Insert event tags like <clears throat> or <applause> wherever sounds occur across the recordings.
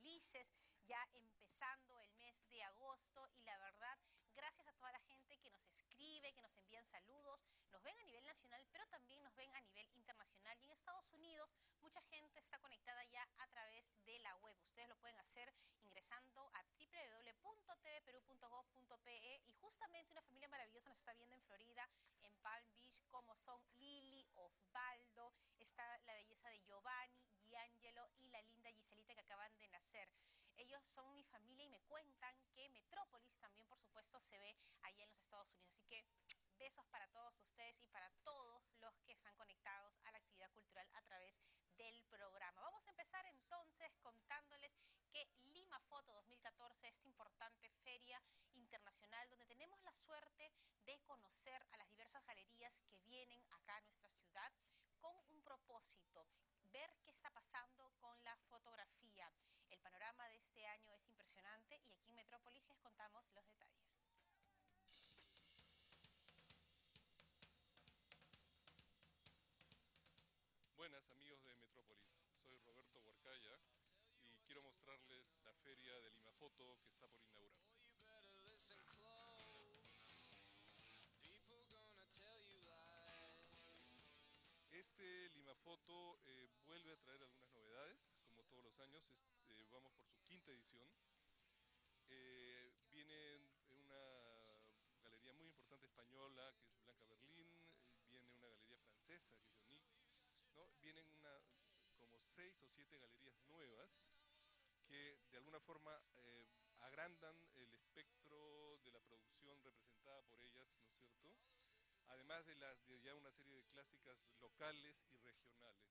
felices, ya empezando el mes de agosto. Y la verdad, gracias a toda la gente que nos escribe, que nos envían saludos, nos ven a nivel nacional, pero también nos ven a nivel internacional. Y en Estados Unidos mucha gente está conectada ya a través de la web. Ustedes lo pueden hacer ingresando a www.tvperu.gov.pe y justamente una familia maravillosa nos está viendo en Florida, en Palm Beach, como son Lili, Osvaldo, está la belleza de Giovanni, Y la linda Giselita que acaban de nacer. Ellos son mi familia y me cuentan que Metrópolis también, por supuesto, se ve allá en los Estados Unidos. Así que besos para todos ustedes y para todos los que están conectados a la actividad cultural a través del programa. Vamos a empezar entonces contándoles que Lima Foto 2014, esta importante feria internacional donde tenemos la suerte de conocer a las diversas galerías que vienen acá a nuestra ciudad con un propósito, ver qué está pasando con la fotografía. El panorama de este y aquí en Metrópolis les contamos los detalles. Buenas amigos de Metrópolis, soy Roberto Huarcaya y quiero mostrarles la feria de Lima Foto que está por inaugurarse. Este Lima Foto eh, vuelve a traer algunas novedades, como todos los años, eh, vamos por su Vienen como seis o siete galerías nuevas que de alguna forma eh, agrandan el espectro de la producción representada por ellas, ¿no es cierto? Además de, la, de ya una serie de clásicas locales y regionales,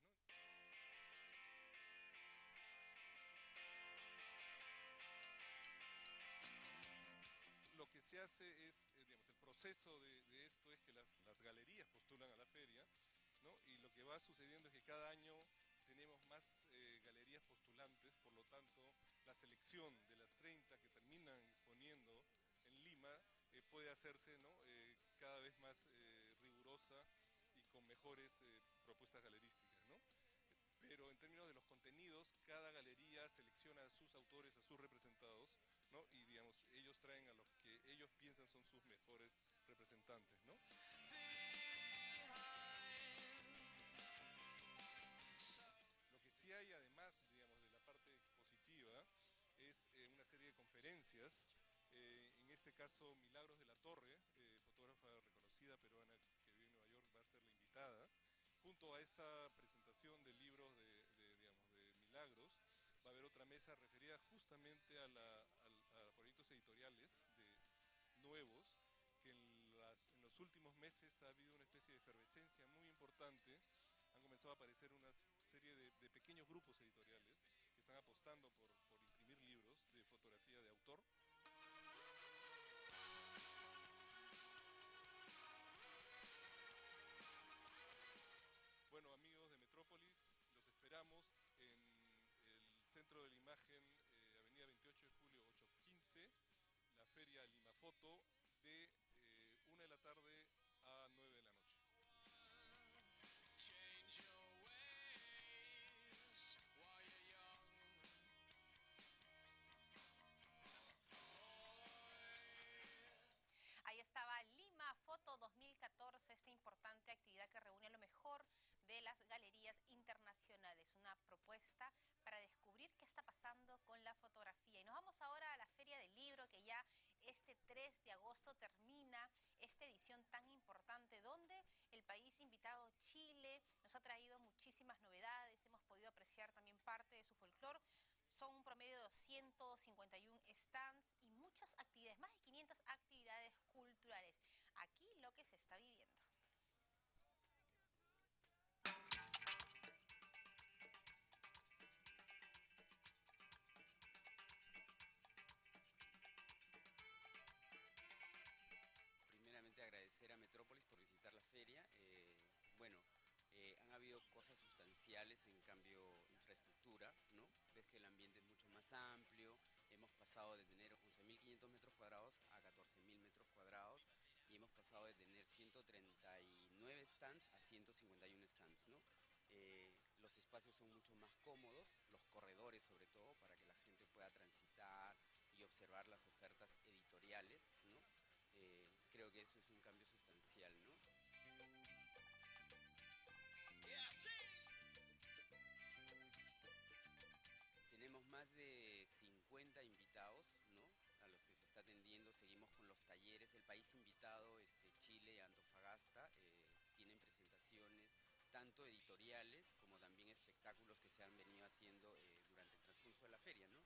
lo que se hace es, eh, digamos, el proceso de, esto es que las, las, galerías postulan a la feria y lo que va sucediendo es que cada año tenemos más eh, galerías postulantes, por lo tanto la selección de las 30 que terminan exponiendo en Lima eh, puede hacerse eh, cada vez más rigurosa y con mejores propuestas galerísticas. Pero en términos de los contenidos, cada galería selecciona a sus autores, a sus representados, y digamos, ellos traen a los que ellos piensan son sus mejores representantes. ¿no? Conferencias, eh, en este caso Milagros de la Torre, eh, fotógrafa reconocida peruana que vive en Nueva York, va a ser la invitada. Junto a esta presentación de libros de, digamos, de Milagros, va a haber otra mesa referida justamente a, proyectos editoriales de nuevos, que en, en los últimos meses ha habido una especie de efervescencia muy importante han comenzado a aparecer una serie de, pequeños grupos editoriales que están apostando por, de de autor. Bueno amigos de Metrópolis, los esperamos en el centro de la imagen, eh, Avenida 28 de Julio 815, la feria Lima Foto, de 1 eh, de la tarde Foto 2014, esta importante actividad que reúne lo mejor de las galerías internacionales. Una propuesta para descubrir qué está pasando con la fotografía. Y nos vamos ahora a la Feria del Libro, que ya este 3 de agosto termina esta edición tan importante, donde el país invitado Chile nos ha traído muchísimas novedades, hemos podido apreciar también parte de su folclore. Son un promedio de 251 stands y muchas actividades, más de 500 actividades stands a 151 stands, ¿no? Eh, los espacios son mucho más cómodos, los corredores sobre todo, para que la gente pueda transitar y observar las ofertas editoriales, ¿no? Eh, creo que eso es un cambio sustancial, ¿no? Tenemos más de 50 invitados, ¿no? A los que se está atendiendo, seguimos con los talleres. El país invitado, tanto editoriales como también espectáculos que se han venido haciendo eh, durante el transcurso de la feria, ¿no?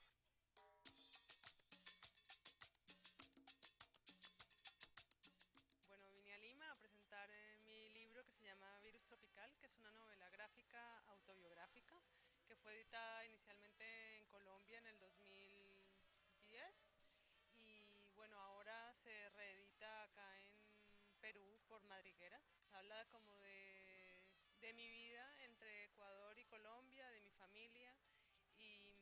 Bueno, vine a Lima a presentar eh, mi libro que se llama Virus Tropical, que es una novela gráfica autobiográfica que fue editada inicialmente en Colombia en el 2010 y bueno, ahora se reedita acá en Perú por Madriguera. Habla como de, de mi vida entre Ecuador y Colombia, de mi familia y,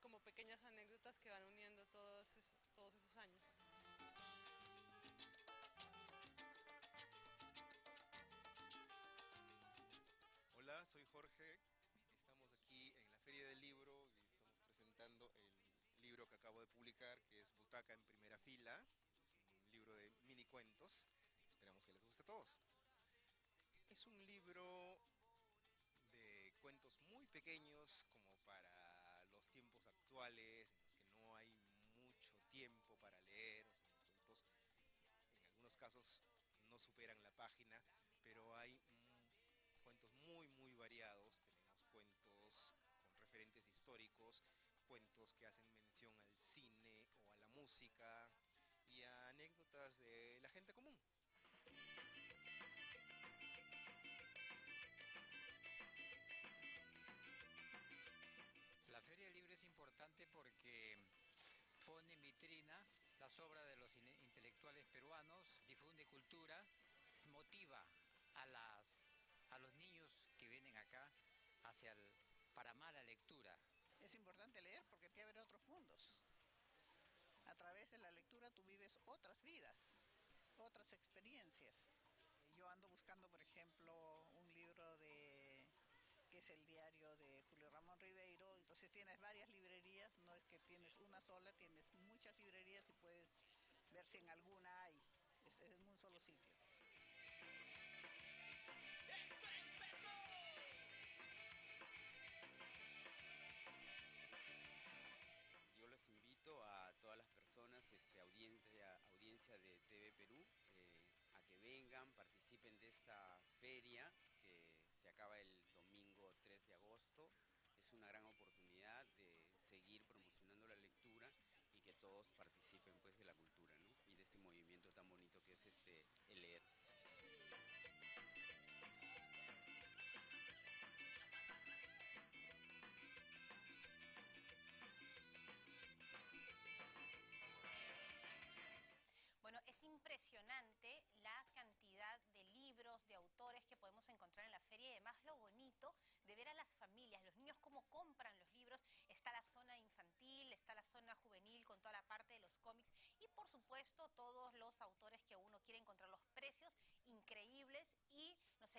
como pequeñas anécdotas que van uniendo todos, esos, todos esos años. Hola, soy Jorge. Estamos aquí en la Feria del Libro estamos presentando el libro que acabo de publicar, que es Butaca en Primera Fila. Un libro de mini cuentos. Esperamos que les guste a todos. Es un libro de cuentos muy pequeños como para los tiempos actuales, que no hay mucho tiempo para leer. En algunos casos no superan la página, pero hay mm, cuentos muy muy variados. Tenemos cuentos con referentes históricos, cuentos que hacen mención al cine o a la música y a anécdotas de la gente común. Es importante porque pone en vitrina las obras de los in- intelectuales peruanos, difunde cultura, motiva a, las, a los niños que vienen acá hacia el, para amar la lectura. Es importante leer porque te abre otros mundos. A través de la lectura tú vives otras vidas, otras experiencias. Yo ando buscando, por ejemplo, un libro de que es el diario de Julio Ramón Ribeiro, entonces tienes varias librerías, no es que tienes una sola, tienes muchas librerías y puedes ver si en alguna hay, es en un solo sitio. Yo los invito a todas las personas, este, audiencia, audiencia de TV Perú, eh, a que vengan, participen de esta feria que se acaba el 3 de agosto. Es una gran oportunidad de seguir promocionando la lectura y que todos participen pues de la cultura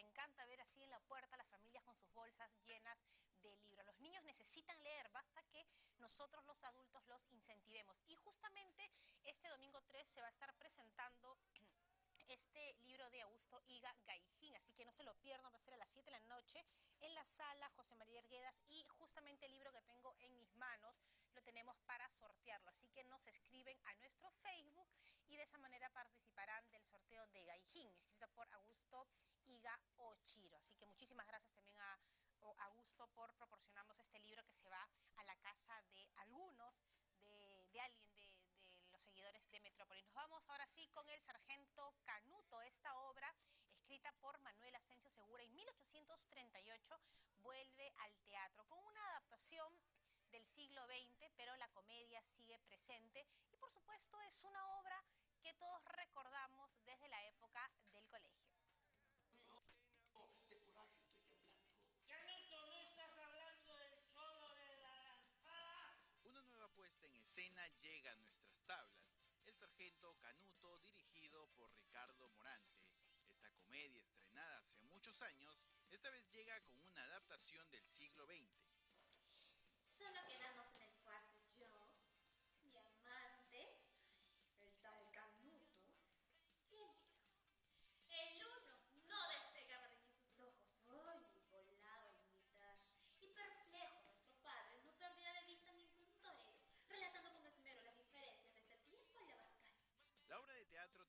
encanta ver así en la puerta las familias con sus bolsas llenas de libros. Los niños necesitan leer, basta que nosotros los adultos los incentivemos. Y justamente este domingo 3 se va a estar presentando <clears throat> este libro de Augusto Iga Gaijín, así que no se lo pierdan, va a ser a las 7 de la noche en la sala José María Erguedas y justamente el libro que tengo en mis manos lo tenemos para sortearlo, así que nos escriben a nuestro Facebook y de esa manera participarán del sorteo de Gaijín, escrito por Augusto Iga Ochiro, así que muchísimas gracias también a o Augusto por proporcionarnos este libro que se va a la casa de algunos, de, de alguien de, de los seguidores de Metrópolis. Nos vamos ahora sí con el Sargento Canuto, esta obra escrita por Manuel Asensio Segura en 1838 vuelve al teatro con una adaptación del siglo XX, pero la comedia sigue presente y por supuesto es una obra que todos recordamos desde la época del colegio. Llega a nuestras tablas. El sargento Canuto, dirigido por Ricardo Morante. Esta comedia estrenada hace muchos años, esta vez llega con una adaptación del siglo XX. Solo quedamos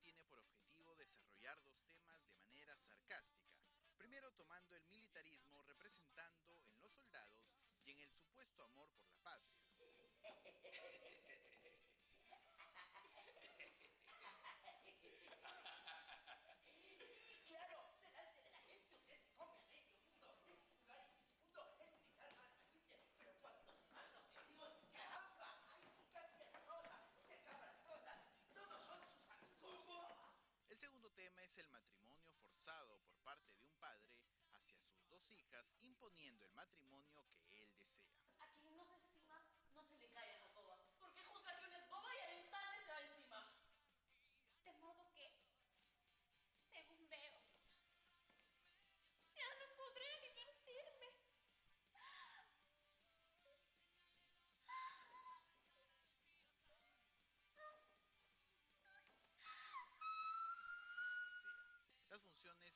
tiene por objetivo desarrollar dos temas de manera sarcástica. Primero tomando el militarismo representando en los soldados y en el supuesto amor por la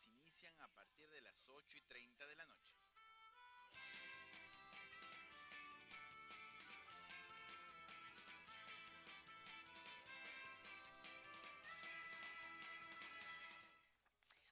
funciones inician a partir de las 8 y 30 de la noche.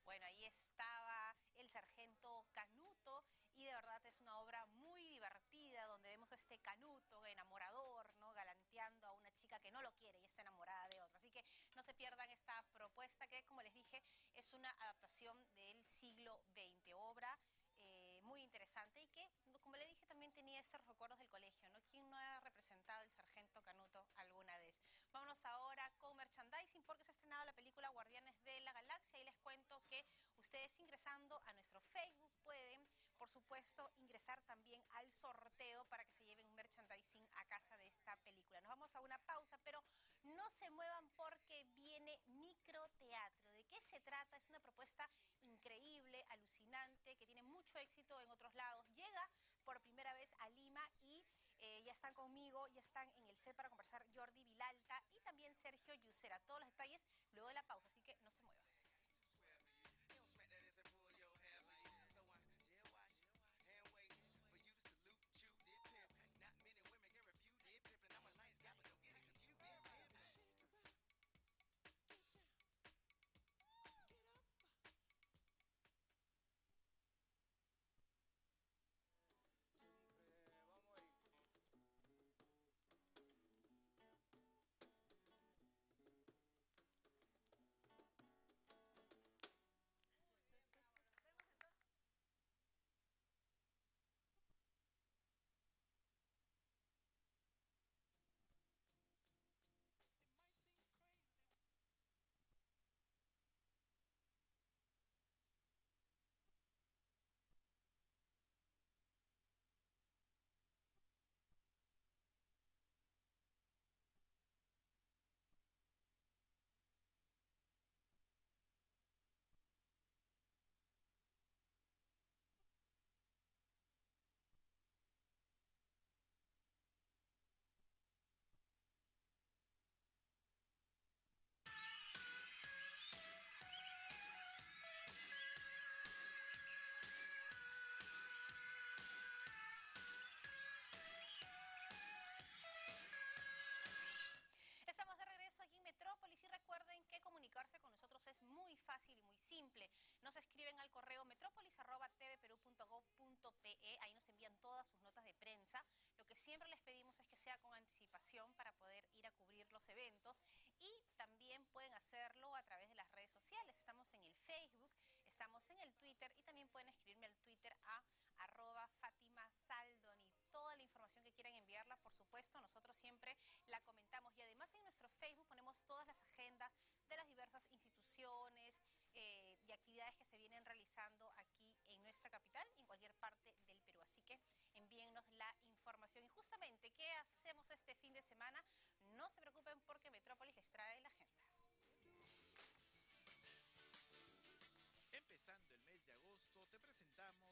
Bueno, ahí estaba el sargento Canuto y de verdad es una obra muy divertida donde vemos a este Canuto enamorador, ¿no? Galanteando a una chica que no lo quiere y está enamorada de otra. Así que no se pierdan esta propuesta como les dije, es una adaptación del siglo XX, obra eh, muy interesante y que, como le dije, también tenía estos recuerdos del colegio, ¿no? ¿Quién no ha representado el sargento Canuto alguna vez? Vámonos ahora con merchandising porque se ha estrenado la película Guardianes de la Galaxia y les cuento que ustedes ingresando a nuestro Facebook pueden, por supuesto, ingresar también al sorteo para que se lleven un merchandising a casa de esta película. Nos vamos a una pausa, pero no se muevan porque viene microteatro. ¿De qué se trata? Es una propuesta increíble, alucinante, que tiene mucho éxito en otros lados. Llega por primera vez a Lima y eh, ya están conmigo, ya están en el set para conversar Jordi Vilalta y también Sergio Yusera. Todos los detalles luego de la pausa, así que fácil y muy simple. Nos escriben al correo metrópolis.tvperú.gov.pe, ahí nos envían todas sus notas de prensa. Lo que siempre les pedimos es que sea con anticipación para poder ir a cubrir los eventos y también pueden hacerlo a través de las redes sociales. Estamos en el Facebook, estamos en el Twitter y también pueden escribirme al Twitter a arroba Fátima Saldoni. Toda la información que quieran enviarla, por supuesto, nosotros siempre la comentamos y además en nuestro Facebook ponemos todas las agendas diversas instituciones eh, y actividades que se vienen realizando aquí en nuestra capital y en cualquier parte del Perú. Así que envíennos la información. Y justamente, ¿qué hacemos este fin de semana? No se preocupen porque Metrópolis les trae la agenda. Empezando el mes de agosto te presentamos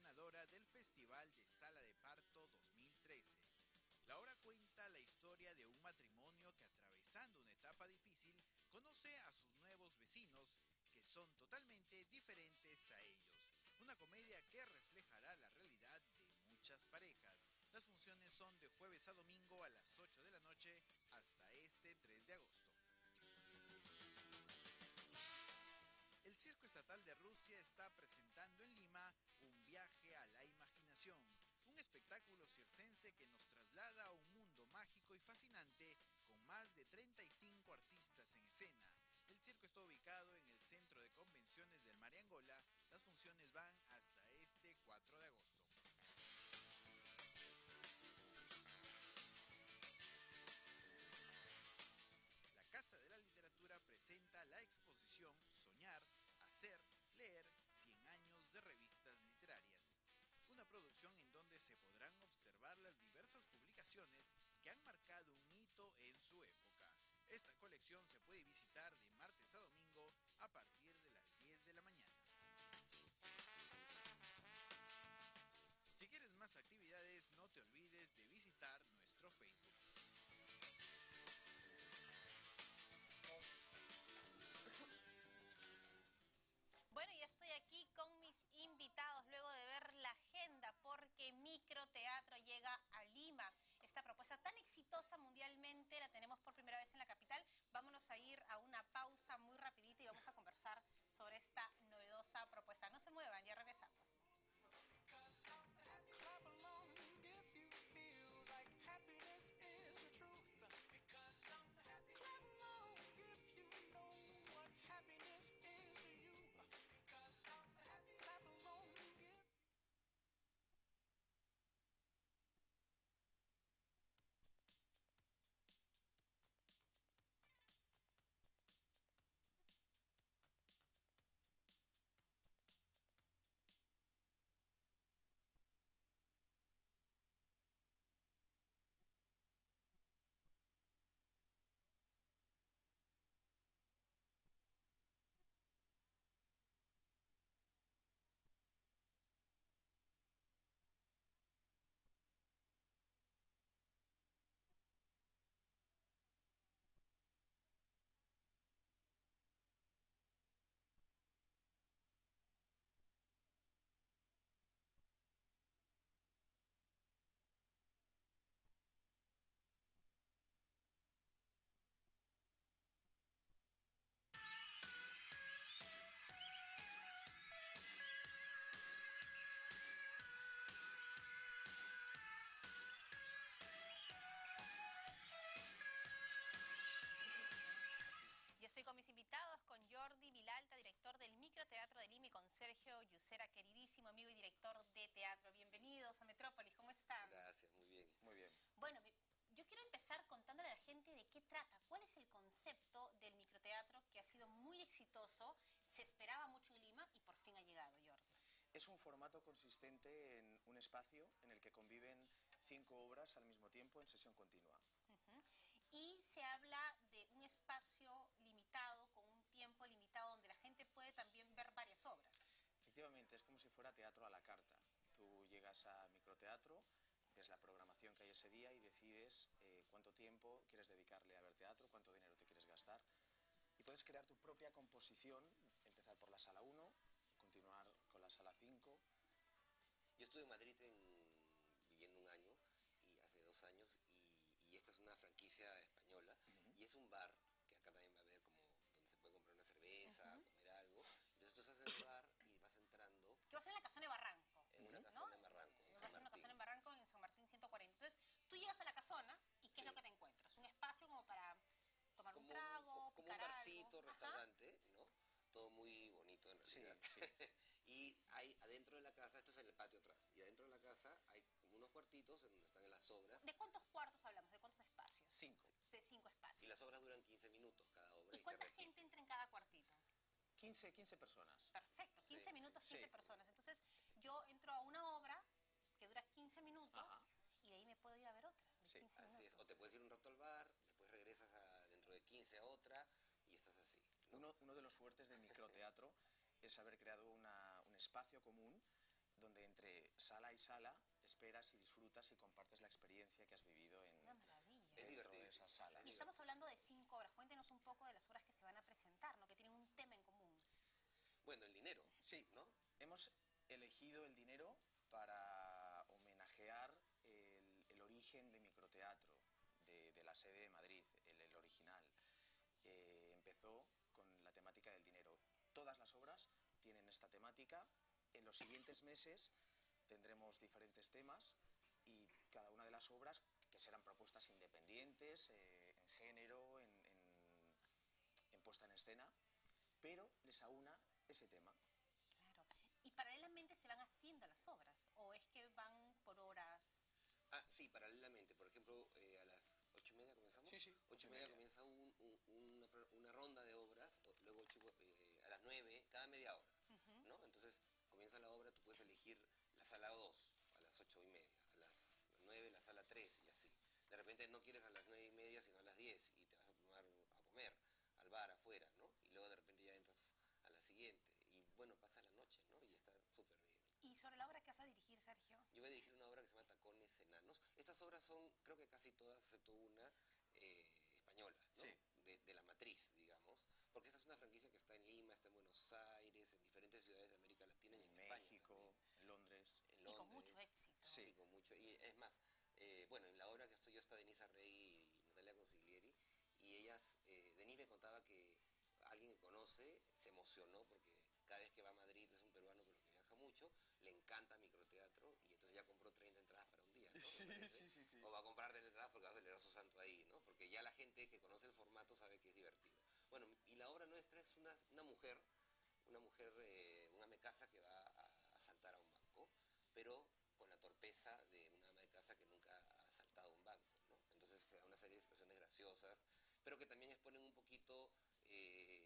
ganadora del Festival de Sala de Parto 2013. La obra cuenta la historia de un matrimonio que atravesando una etapa difícil conoce a sus nuevos vecinos que son totalmente diferentes a ellos. Una comedia que reflejará la realidad de muchas parejas. Las funciones son de jueves a domingo a las 8 de la noche hasta este 3 de agosto. El Circo Estatal de Rusia está presentando en Lima espectáculo circense que nos traslada a un mundo mágico y fascinante con más de 35 artistas en escena. El circo está ubicado en el centro de convenciones del Mariangola. Las funciones van publicaciones que han marcado un hito en su época. Esta colección se puede visitar de estoy con mis invitados, con Jordi Vilalta, director del Microteatro de Lima, y con Sergio Yusera, queridísimo amigo y director de teatro. Bienvenidos a Metrópolis, ¿cómo están? Gracias, muy bien. Muy bien. Bueno, yo quiero empezar contándole a la gente de qué trata, cuál es el concepto del microteatro que ha sido muy exitoso, se esperaba mucho en Lima y por fin ha llegado, Jordi. Es un formato consistente en un espacio en el que conviven cinco obras al mismo tiempo en sesión continua. Ujú. Y se habla de un espacio con un tiempo limitado, donde la gente puede también ver varias obras. Efectivamente, es como si fuera teatro a la carta. Tú llegas a microteatro, ves la programación que hay ese día y decides eh, cuánto tiempo quieres dedicarle a ver teatro, cuánto dinero te quieres gastar. Y puedes crear tu propia composición, empezar por la sala 1, continuar con la sala 5. Yo estuve en Madrid en- viviendo un año, y hace dos años, y, y esta es una franquicia española, y es un bar, que acá también va a haber como donde se puede comprar una cerveza, Ujú. comer algo. Entonces tú estás en el bar y vas entrando Que va a ser en la casona de Barranco. en una ¿no? casona de Marranco, en Va a San ser una Martín. casona en Barranco en San Martín 140. Entonces, tú llegas a la casona y ¿qué es lo que te encuentras? Un espacio como para tomar un como, trago, como un Ajá. restaurante, ¿no? Todo muy bonito en Sí, realidad. <laughs> y hay adentro de la casa, esto es en el patio atrás, y adentro de la casa hay como unos cuartitos en donde están las obras. ¿De cuántos cuartos hablamos? ¿De cuántos espacios? Cinco. De cinco espacios. Y las obras duran 15 minutos cada obra. ¿Y cuánta gente entra en cada cuartito? 15, 15 personas. Perfecto, 15 Sí, minutos, sí. 15 Sí. personas. Entonces, yo entro a una obra que dura 15 minutos y de ahí me puedo ir a ver otra. De 15 Así es, minutos. o te puedes ir un rato al bar, después regresas a, dentro de 15 a otra y estás así. Uno, uno de los fuertes del microteatro es haber creado una- un espacio común donde entre sala y sala esperas y disfrutas y compartes la experiencia que has vivido en, Una maravilla. dentro de esa sala. Y estamos hablando de cinco obras. Cuéntenos un poco de las obras que se van a presentar, ¿no? que tienen un tema en común. Bueno, el dinero. Sí, ¿no? Hemos elegido el dinero para homenajear el, el origen origen de microteatro de, de la sede de Madrid, el, el original, eh, empezó con la temática del dinero. Todas las obras tienen esta temática. En los siguientes meses tendremos diferentes temas y cada una de las obras que serán propuestas independientes, eh, en género, en, en- en puesta en escena, pero les aúna ese tema. Y paralelamente se van haciendo las obras, o es que van por horas. Ah, sí, paralelamente. Por ejemplo, eh, a las ocho y media comenzamos. Sí, sí, Ocho ocho y media media. comienza un- un- una, una ronda de obras, luego ocho, eh, a las nueve, cada media hora, sala 2 a las ocho y media, a las nueve la sala 3 y así. De repente no quieres a las nueve y media, sino a las 10 y te vas a tomar a comer al bar afuera, ¿no? Y luego de repente ya entras a la siguiente. Y bueno, pasa la noche, ¿no? Y está súper bien. Y sobre la obra que vas a dirigir, Sergio. Yo voy a dirigir una obra que se llama Tacones Enanos. Estas obras son, creo que casi todas, excepto una, eh, española, ¿no? Sí. De, de la matriz, digamos. Porque esta es una franquicia que está en Lima, está en Buenos Aires, en diferentes ciudades de América Latina y en, En España México, también. en Londres. En Y con Londres. mucho éxito. Sí. Y con mucho. Y es más, eh, bueno, en la obra que estoy yo está Denise Rey y Natalia Consiglieri. Y ellas, contaba que alguien que conoce se emocionó porque cada vez que va a Madrid es un peruano pero que viaja mucho, le encanta microteatro y entonces ya compró 30 entradas para un día. ¿no? <laughs> Sí, sí, sí, sí. O va a comprar 30 entradas porque va a celebrar su santo ahí, ¿no? Porque ya la gente que conoce el formato sabe que es divertido. Bueno, y la obra nuestra es una, una mujer, una mujer, eh, una ama de casa que va a asaltar a un banco, pero con la torpeza de una ama de casa que nunca ha asaltado un banco, ¿no? Entonces se da una serie de situaciones graciosas, pero que también exponen un poquito, eh,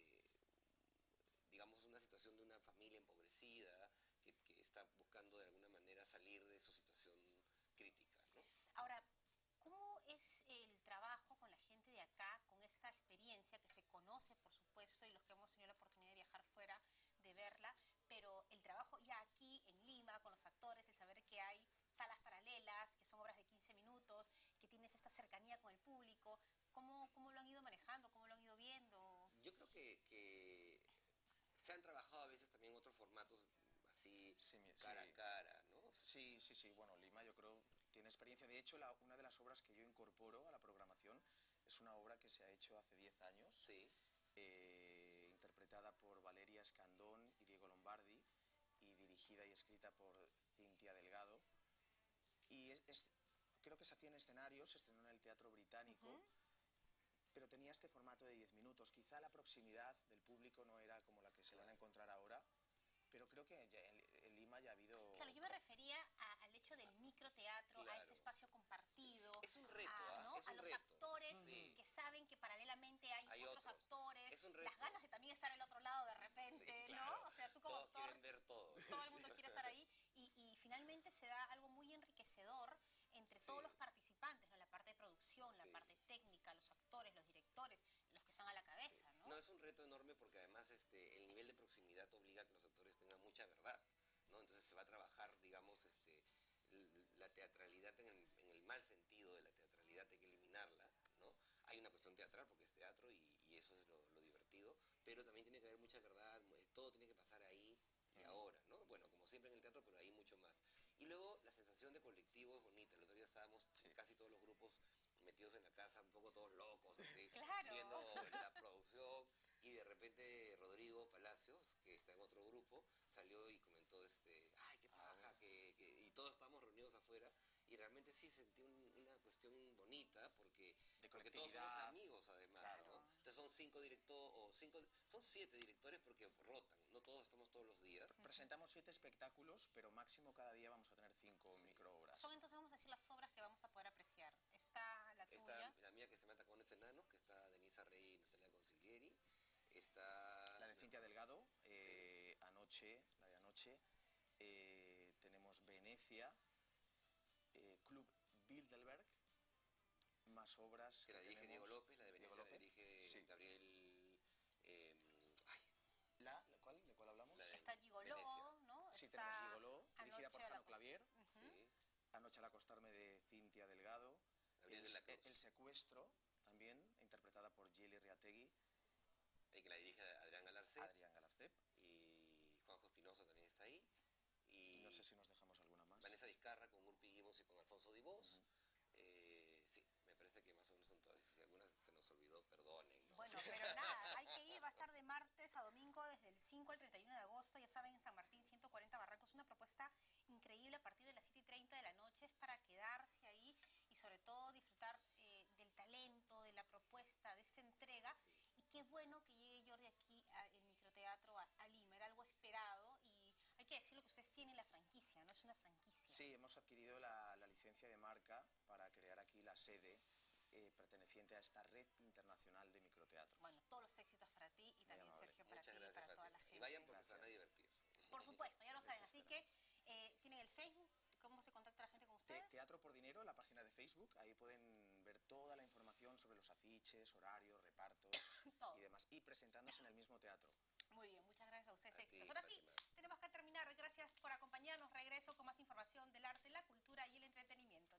digamos, una situación de una familia empobrecida que, está buscando de alguna manera salir de su situación crítica, ¿cómo es el trabajo con la gente de acá, con esta experiencia que se conoce, por supuesto, y los que hemos tenido la oportunidad de viajar fuera, de verla, pero el trabajo ya aquí en Lima, con los actores, el saber que hay salas paralelas, que son obras de 15 minutos, que tienes esta cercanía con el público, ¿cómo, cómo lo han ido manejando, cómo lo han ido viendo? Yo creo que, que se han trabajado a veces también otros formatos así Sí, mi- cara sí. a cara, ¿no? Sí, sí, sí. Bueno, Lima yo creo tiene experiencia. De hecho, la- una de las obras que yo incorporo a la programación es una obra que se ha hecho hace 10 años, Sí. eh, interpretada por Valeria Escandón y Diego Lombardi y dirigida y escrita por Cintia Delgado. Y es, es- creo que se hacía en escenarios, se estrenó en el Teatro Británico, pero tenía este formato de 10 minutos. Quizá la proximidad del público no era como la que se van a encontrar ahora, pero creo que en, Lima ya ha habido... Claro, yo me refería a- al hecho del microteatro, a Claro. este espacio compartido, Es un reto, a, ¿ah? ¿no? Es a un los reto. actores Sí. que saben que paralelamente hay, Hay otros, otros. actores, las ganas de también estar al otro lado de repente, Sí, ¿no? claro. O sea, tú como Todos actor, quieren ver todo. todo el mundo quiere estar ahí y, y finalmente se da algo muy enriquecedor entre todos Sí. los participantes, ¿no? La parte de producción, la Sí. parte técnica, los actores, los directores, los que están a la cabeza, ¿no? No, es un reto enorme porque además este, el nivel de proximidad obliga a que los actores tengan mucha verdad, ¿no? Entonces se va a trabajar, digamos, este, la teatralidad en el, en el mal sentido de la teatralidad, hay que eliminarla, ¿no? Hay una cuestión teatral porque es teatro y, y eso es lo, lo divertido, pero también tiene que haber mucha verdad, mu- todo tiene que pasar ahí y ahora, ¿no? Bueno, como siempre en el teatro, pero ahí mucho más. Y luego la sensación de colectivo es bonita. El otro día estábamos casi todos los grupos metidos en la casa, un poco todos locos, así, <laughs> Claro. viendo la producción repente Rodrigo Palacios, que está en otro grupo, salió y comentó este, ay, qué paja, que, que-", y todos estábamos reunidos afuera y realmente sí sentí un- una cuestión bonita porque, De porque todos somos amigos además, Claro. ¿no? Entonces son cinco directores, o cinco, son siete directores porque rotan, no todos estamos todos los días. Presentamos siete espectáculos, pero máximo cada día vamos a tener cinco microobras. Son entonces, vamos a decir, las obras que vamos a poder apreciar. Está la tuya. Está la mía que se mata con ese enanos, que está Denisa Consiglieri. Está La de Cintia Delgado, eh, anoche, la de anoche. eh, tenemos Venecia, eh, Club Bilderberg, más obras. que la dirige tenemos. Diego López, la de Diego Venecia la López. dirige Sí. Gabriel. eh, ay, ¿La, la cuál? ¿De cuál hablamos? La de Está Gigoló, Venecia. ¿no? Sí, Está tenemos Gigoló, dirigida por Jano Clavier. Sí, Anoche al acostarme de Cintia Delgado. El, de la se- Cruz. el secuestro, también, interpretada por Gilly Riategui, y que la dirige Adrián Galarce. Adrián Galarcep. Y Juanjo Espinosa también está ahí. Y No sé si nos dejamos alguna más. Vanessa Vizcarra con Urpi Gibbons y con Alfonso Divos. Eh, nos olvidó, perdonen. ¿no? Bueno, pero nada, <laughs> hay que ir, va a estar de martes a domingo desde el 5 al 31 de agosto, ya saben, en San Martín 140 Barrancos, una propuesta increíble a partir de las 7 y 30 de la noche, es para quedarse ahí y sobre todo disfrutar eh, del talento, de la propuesta, de esta entrega, y qué bueno que llegue Jordi aquí al microteatro a, a Lima, era algo esperado y hay que decir lo que ustedes tienen la franquicia, ¿no? Es una franquicia. Sí, hemos adquirido la, la licencia de marca para crear aquí la sede eh, perteneciente a esta red internacional de microteatro. Bueno, todos los éxitos para ti y también. Sergio para Muchas ti y para toda la Fati. gente. Y vayan porque se van a divertir. Por supuesto, ya lo saben. Así que eh, tienen el Facebook. ¿Cómo se contacta la gente con Te- ustedes? Teatro por Dinero, la página de Facebook, ahí pueden ver toda la información sobre los afiches, horarios, repartos <coughs> y demás. Y presentándose en el mismo teatro. Muy bien, muchas gracias a ustedes. Ti, éxitos. Ahora sí, Gracias por acompañarnos. Regreso con más información del arte, la cultura y el entretenimiento.